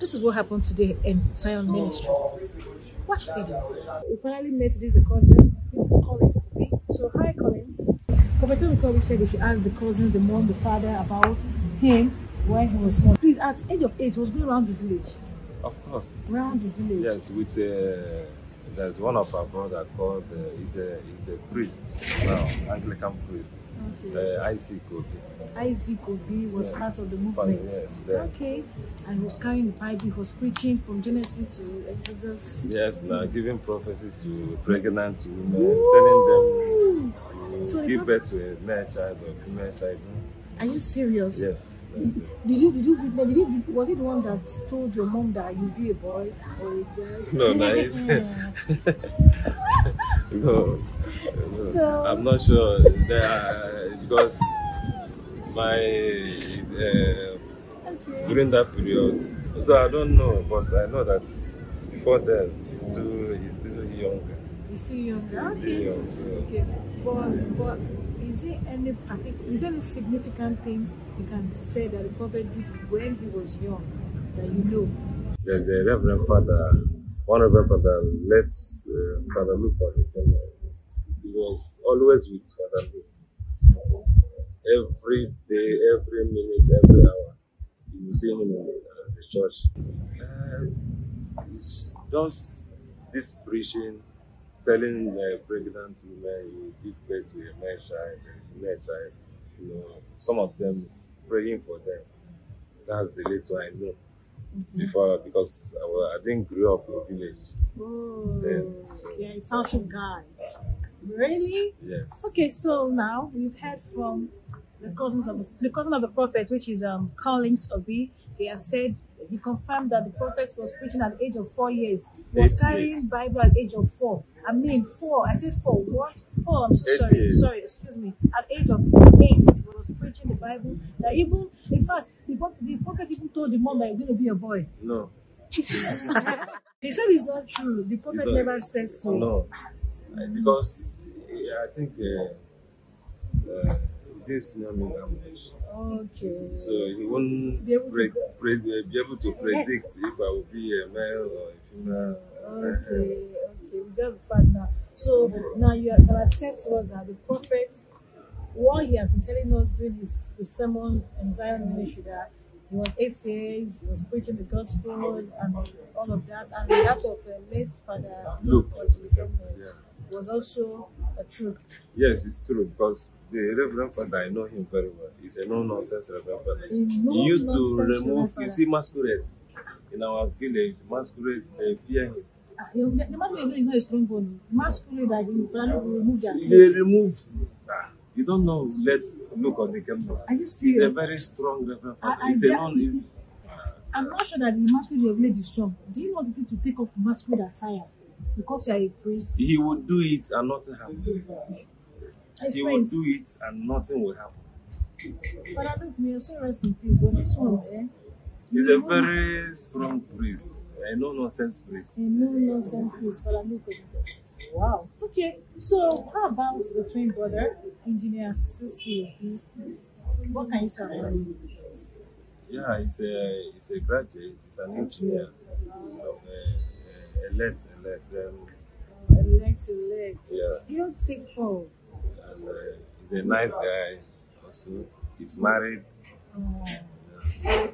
This is what happened today in Zion Ministry. Watch video. We finally met this cousin. This is Collins. Okay? So hi Collins. Prophet Tomi said if you ask the cousin, the mom, the father about him when he was small. Please at age of eight he was going around the village. Of course. Around the village. Yes, with uh, there's one of our brother called uh, he's a he's a priest now, Anglican priest. Okay. Uh, Isaac Obi. Isaac Obi was Yeah. part of the movement. Yes. Okay. And he was carrying the Bible, he was preaching from Genesis to Exodus. Yes, now giving prophecies to pregnant women, telling them to the give birth to a male child or female child. Are you serious? Yes. Did you did you? Did you, was it the one that told your mom that you'll be a boy or a girl? No, naive. No, no. So- I'm not sure are, because my uh, okay. during that period, although I don't know, but I know that before then he's still he's still younger. He's still younger. He's Okay. still young, so Okay. But but is there any is there any significant thing you can say that the prophet did when he was young that you know? there's a Reverend Father, one Reverend Father let uh, Father Luke on the. He was always with Father Luke. Every day, every minute, every hour. You see him in the, the church. Uh, it's just this preaching, telling uh, pregnant women you give birth to a male child, a female child. You know, some of them praying for them. That's the little I know before because I, I didn't grow up in a village. Oh, Then, so- yeah, a township guy. Really? Yes. Okay, so now we've heard from the cousins of the, the cousin of the prophet, which is um Collins Obi. He has said he confirmed that the prophet was preaching at the age of four years. He was carrying Bible at the age of four. I mean four. I said four. What? Oh, I'm so sorry. years. Sorry, excuse me. At age of eight, he was preaching the Bible. That even, in fact, the, the prophet even told the mom that he's going to be a boy. No. he said it's not true. The prophet not- never said so. No. Uh, because I think uh, uh, this know me that much. Okay. So he won't Be able to pre- go- pre- be able to predict if I will be a male or a female. Okay, okay, got the fact now. So now you can attest to us that the prophet, what he has been telling us during his the sermon in Zion ministry that he was eight years, he was preaching the gospel and all of that, and that of uh, late father Luke. Luke Yeah. was also a truth. Yes, it's true because the Reverend Father, I know him very well. He's a no nonsense Reverend Father. No he used to remove, you see, masquerade in our village, masquerade, they fear him. Ah, you- The man who is not a strong bone, masculine that he plan to remove their They remove. You don't know. Let look on the camera. Are you He's a serious? very strong Reverend I- Father. I a non. He's, I'm not sure that the masquerade you have made is strong. Do you want it to take off the masquerade attire because you are a priest? he would do it and nothing happens. He would friends, do it and nothing will happen. Father Luke, may your soul rest in peace. But this one, eh? He's a very strong priest. A no nonsense priest. A no nonsense priest, Father Luke. Wow. Okay, so how about the twin brother, Engineer Susi? What can you say about him? Yeah, he's a he's a graduate. He's an engineer. Of uh, elect elect. Um, Elect, elect. Yeah. Beautiful. and uh, he's a nice guy. Also, he's married. Oh, uh,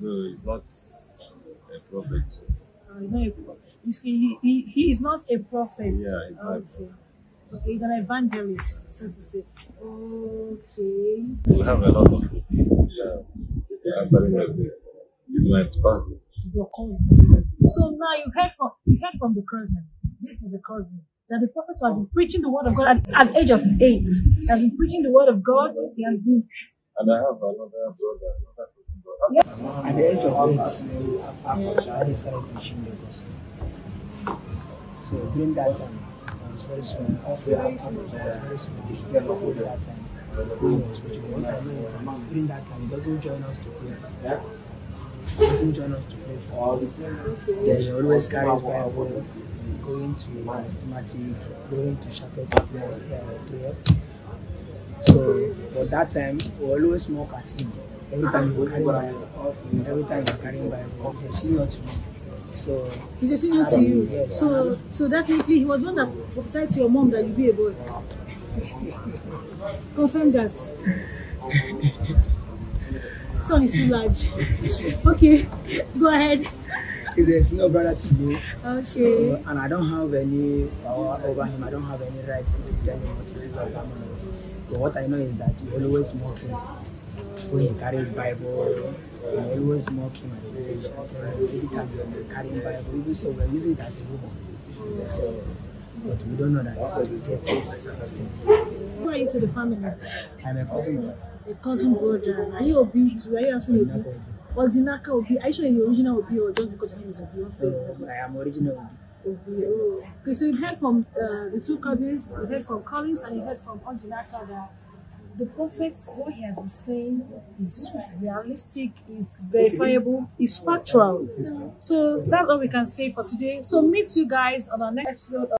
no, he's not a prophet. oh, he's not a pro- he's, he, he, he is not a prophet. Yeah, he's not. okay. Okay, he's an evangelist, so to say. Okay. We have a lot of yeah, yeah, answering everything. He's my pastor. It's your cousin. So now you heard from you heard from the cousin. This is the cousin. That the prophet has been preaching the word of God at, at the age of eight. He has been preaching the word of God. He has been And I have another brother, another brother. At the age of eight, I started preaching the gospel. So during that time, I was very small. Also, I was very small. At that time. During that time, he doesn't join us to pray. He doesn't join us to pray for Then he always carries by a Bible, going to charismatic, going to chapel to pray. Uh. So, but that time, we always smoke at him. Every time you carry Bible, every time you're carrying Bible, he's a senior to me. So He's a senior to you. Yes. So so definitely he was one that prophesied to your mom that you'd be a boy. Confirm that. Son is too large. Okay, go ahead. he's a senior brother to me. Okay. Uh, and I don't have any power over him. I don't have any right to tell him what to do. But what I know is that he always mock he carries Bible. He always mock him at the village. Every time you're carrying Bible, people say we're using it as a rumor. So, but we don't know that yes, it's things. Who are you to the family? I'm a cousin. A cousin brother. Are you Obi too? Are you actually Obi? Ordinaka Obi. Are you sure you're original Obi or just because your name is Obi? So I am original. Obi? Oh. Okay, so you heard from uh, the two cousins, you heard from Collins, and you heard from Ordinaka that the prophets, what he has been saying is realistic, is verifiable, is factual. So that's all we can say for today. So meet you guys on our next episode.